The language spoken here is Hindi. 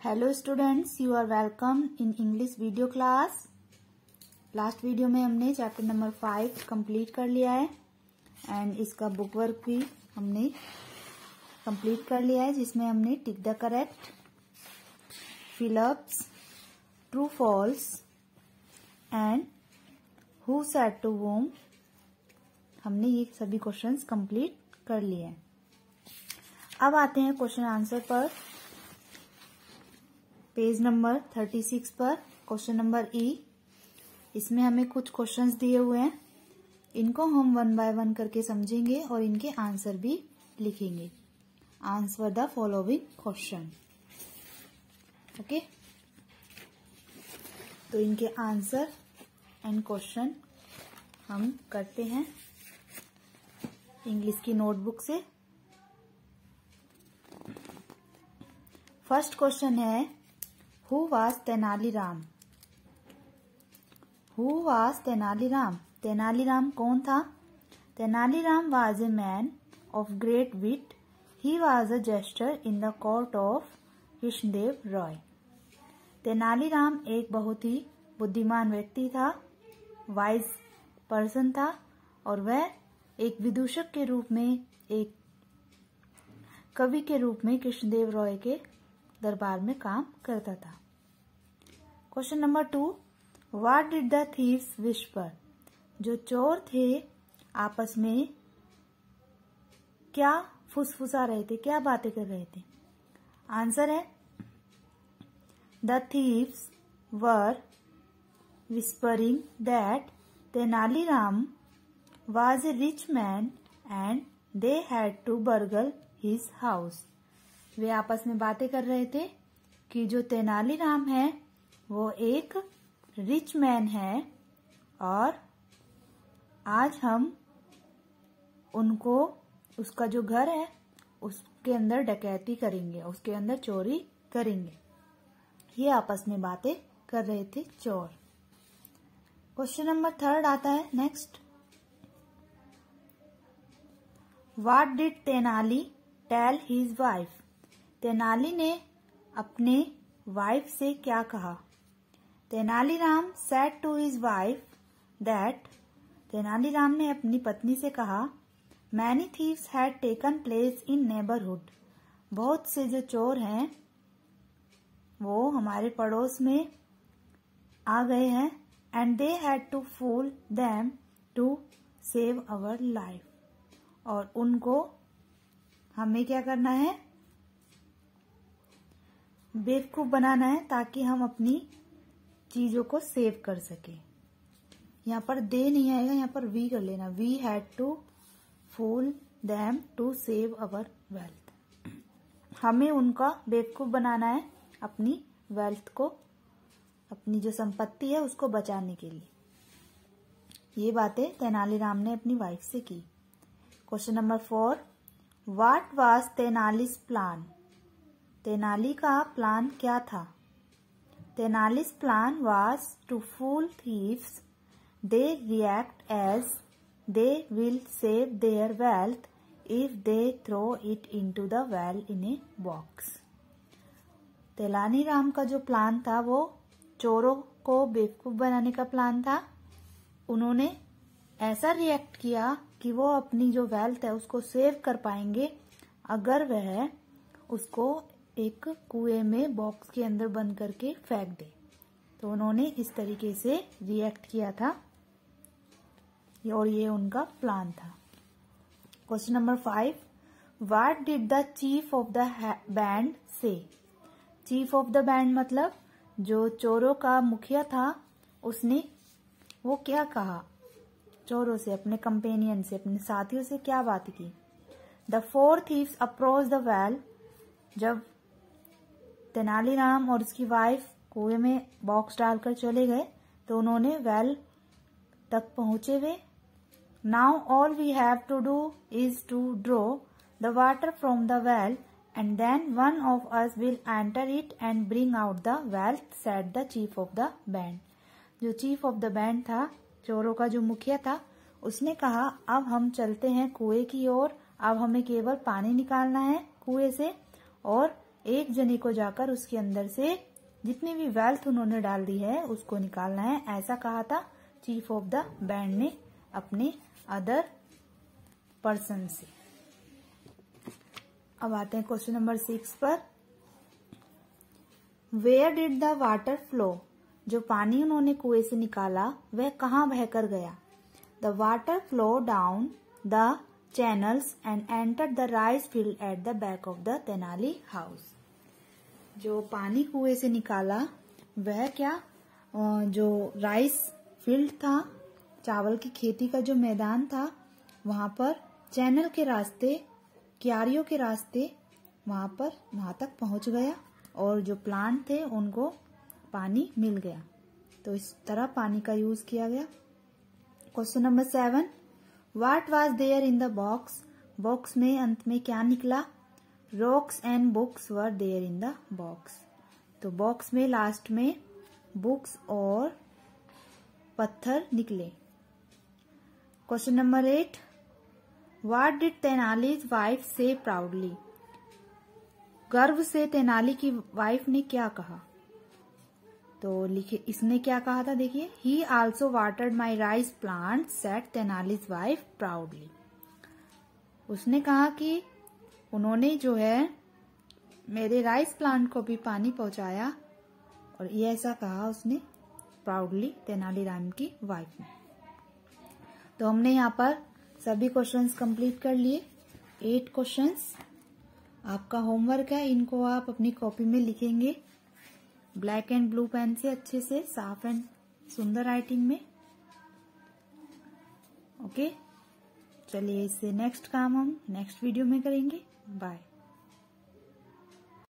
Hello students you are welcome in English video class last video में हमने चैप्टर नंबर फाइव कंप्लीट कर लिया है एंड इसका बुक वर्क भी हमने कंप्लीट कर लिया है, जिसमें हमने tick the correct fill ups true false and who said to whom हमने ये सभी क्वेश्चंस कंप्लीट कर लिए हैं। अब आते हैं क्वेश्चन आंसर पर। पेज नंबर थर्टी सिक्स पर, क्वेश्चन नंबर ई इसमें हमें कुछ क्वेश्चंस दिए हुए हैं। इनको हम वन बाय वन करके समझेंगे और इनके आंसर भी लिखेंगे। Answer the following question okay तो इनके आंसर एंड क्वेश्चन हम करते हैं। इंग्लिश की नोटबुक से। फ़र्स्ट क्वेश्चन है who was Tenaliram who was Tenaliram Tenaliram कौन था? Tenaliram was a man of great wit he was a jester in the court of Krishnadev Rai Tenaliram एक बहुत ही बुद्धिमान व्यक्ति था वाइज पर्सन था और वह एक विदूषक के रूप में, एक कवि के रूप में कृष्णदेव रॉय के दरबार में काम करता था। Question number two what did the thieves whisper जो चोर थे, आपस में क्या फुसफुसा रहे थे, क्या बातें कर रहे थे? आंसर है the thieves were whispering that Tenaliram was a rich man and they had to burgle his house. वे आपस में बातें कर रहे थे कि जो तेनालीराम है, वो एक रिच मैन है और आज हम उनको, उसका जो घर है, उसके अंदर डकैती करेंगे, उसके अंदर चोरी करेंगे। ये आपस में बातें कर रहे थे चोर। क्वेश्चन नंबर थर्ड आता है next what did Tenali tell his wife Tenali ने अपने वाइफ से क्या कहा? Tenaliram said to his wife that Tenaliram ने अपनी पत्नी से कहा many thieves had taken place in neighbourhood बहुत से जो चोर हैं, वो हमारे पड़ोस में आ गए हैं and they had to fool them to save our life और उनको हमें क्या करना है? बेवकूफ़ बनाना है ताकि हम अपनी चीज़ों को सेव कर सके। यहाँ पर दे नहीं आएगा, यहाँ पर वी कर लेना। We had to fool them to save our wealth हमें उनका बेवकूफ़ बनाना है अपनी वेल्थ को, अपनी जो संपत्ति है उसको बचाने के लिए। ये बातें तेनालीराम ने अपनी वाइफ से की। Question number four what was Tenali's plan Tenali का प्लान क्या था? Tenali's plan was to fool thieves they react as they will save their wealth if they throw it into the well in a box तेलानी राम का जो प्लान था वो चोरों को बेवकूफ़ बनाने का प्लान था। उन्होंने ऐसा रिएक्ट किया कि वो अपनी जो वेल्थ है उसको सेव कर पाएँगे। अगर वह उसको एक कुएँ में बॉक्स के अंदर बंद करके फेंक दे। तो उन्होंने इस तरीके से रिएक्ट किया था। और ये उनका प्लान था। Question number five what did the chief of the band से चीफ ऑफ़ द बैंड मतलब जो चोरों का मुखिया था, उसने वो क्या कहा? चोरों से, अपने कंपेनियन से, अपने साथियों से क्या बात की? The four thieves approach the well जब तेनालीराम और उसकी वाइफ कुएँ में बॉक्स डालकर चले गए तो उन्होंने वेल तक पहुँचे हुए। Now all we have to do is to draw the water from the well and then one of us will enter it and bring out the wealth said the chief of the band जो चीफ ऑफ़ द बैंड था, चोरों का जो मुखिया था, उसने कहा, अब हम चलते हैं कुएँ की ओर, अब हमें केवल पानी निकालना है कुएँ से और एक जने को जाकर उसके अंदर से जितनी भी वेल्थ उन्होंने डाल दी है, उसको निकालना है। ऐसा कहा था चीफ ऑफ़ द बैंड ने अपने अदर पर्सन से। अब आते हैं क्वेश्चन नंबर सिक्स पर। Where did the water flow जो पानी उन्होंने कुएँ से निकाला, वह कहाँ बहकर गया? The water flow down the channels and enter the rice field at the back of the Tenali house जो पानी कुएँ से निकाला, वह क्या जो राइस फ़ील्ड था, चावल की खेती का जो मैदान था, वहाँ पर चैनल के रास्ते, क्यारियों के रास्ते, वहाँ पर, वहाँ तक पहुँच गया और जो प्लांट थे, उनको पानी मिल गया। तो इस तरह पानी का यूज़ किया गया। Question number seven what was there in the box box में, अंत में क्या निकला? Rocks and books were there in the box तो बॉक्स में लास्ट में बुक्स और पत्थर निकले। Question number eight what did Tenali's wife से प्राउडली गर्व से तेनाली की वाइफ ने क्या कहा? तो लिखे, इसने क्या कहा था देखिए? He also watered my rice plant said Tenali's wife proudly उसने कहा कि उन्होंने जो है मेरे राइस प्लांट को भी पानी पहुँचाया और ये ऐसा कहा उसने प्राउडली तेनालीराम की वाइफ ने। तो हमने यहाँ पर सभी क्वेश्चंस कंप्लीट कर लिए। एट क्वेश्चंस आपका होमवर्क है, इनको आप अपनी कॉपी में लिखेंगे। ब्लैक एंड ब्लू पेन से अच्छे से, साफ़ एंड सुंदर राइटिंग में। ओके चलिए, इससे नेक्स्ट काम हम नेक्स्ट वीडियो में करेंगे। बाय